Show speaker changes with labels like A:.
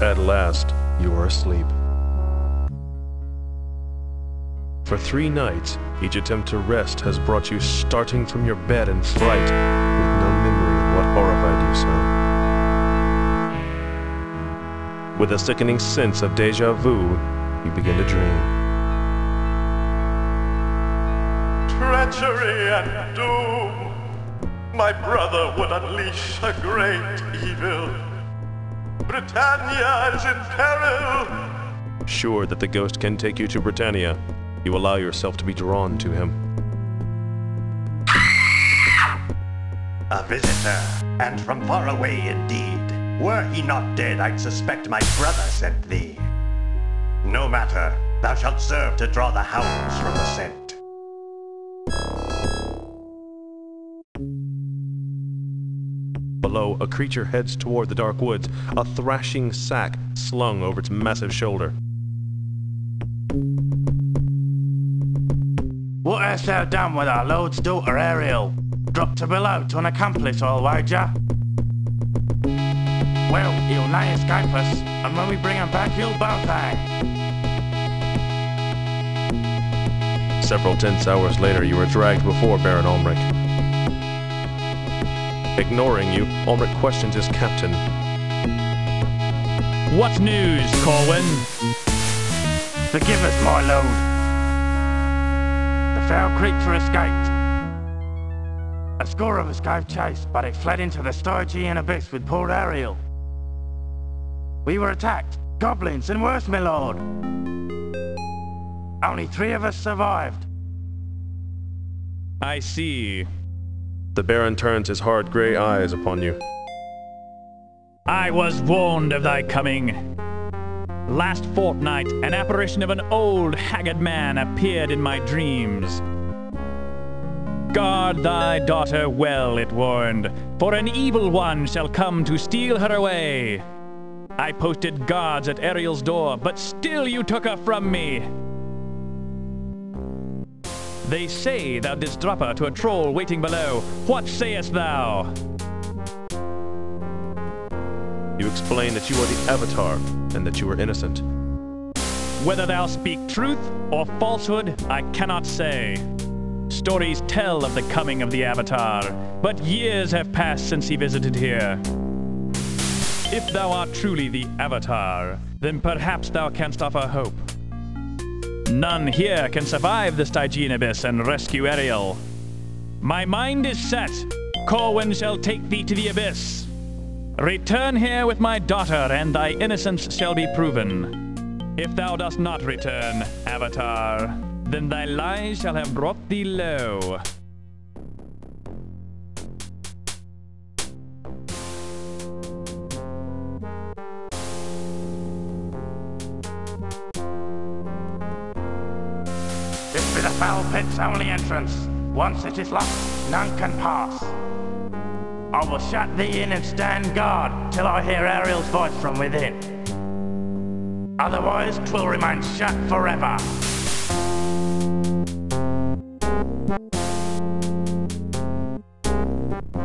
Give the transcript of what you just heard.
A: At last, you are asleep. For three nights, each attempt to rest has brought you starting from your bed in fright, With a sickening sense of deja vu, you begin to dream.
B: treachery and doom. My brother would unleash a great evil. Britannia is in peril.
A: Sure that the ghost can take you to Britannia, you allow yourself to be drawn to him.
C: A visitor, and from far away indeed. Were he not dead, I'd suspect my brother sent thee. No matter, thou shalt serve to draw the hounds from the scent.
A: Below, a creature heads toward the dark woods, a thrashing sack slung over its massive shoulder.
D: What hast thou done with our lord's daughter Arial? Dropped her below to an accomplice, I'll wager. Well, he'll nigh escape us, and when we bring him back, he'll both hang.
A: Several tense hours later, you are dragged before Baron Almric. Ignoring you, Almric questions his captain.
E: What news, Corwin?
D: Forgive us, my lord. The foul creature escaped. A score of us gave chase, but it fled into the Stygian abyss with poor Arial. We were attacked, goblins and worse, my lord. Only three of us survived.
E: I see.
A: The Baron turns his hard gray eyes upon you.
E: I was warned of thy coming. Last fortnight, an apparition of an old, haggard man appeared in my dreams. Guard thy daughter well, it warned, for an evil one shall come to steal her away. I posted guards at Arial's door, but still you took her from me. They say thou didst drop her to a troll waiting below. What sayest thou?
A: You explain that you are the Avatar and that you are innocent.
E: Whether thou speak truth or falsehood, I cannot say. Stories tell of the coming of the Avatar, but years have passed since he visited here. If thou art truly the Avatar, then perhaps thou canst offer hope. None here can survive the Stygian abyss and rescue Arial. My mind is set. Corwin shall take thee to the abyss. Return here with my daughter, and thy innocence shall be proven. If thou dost not return, Avatar, then thy lies shall have brought thee low.
D: Foul pit's only entrance. Once it is locked, none can pass. I will shut thee in and stand guard till I hear Arial's voice from within. Otherwise, 'twill remain shut forever.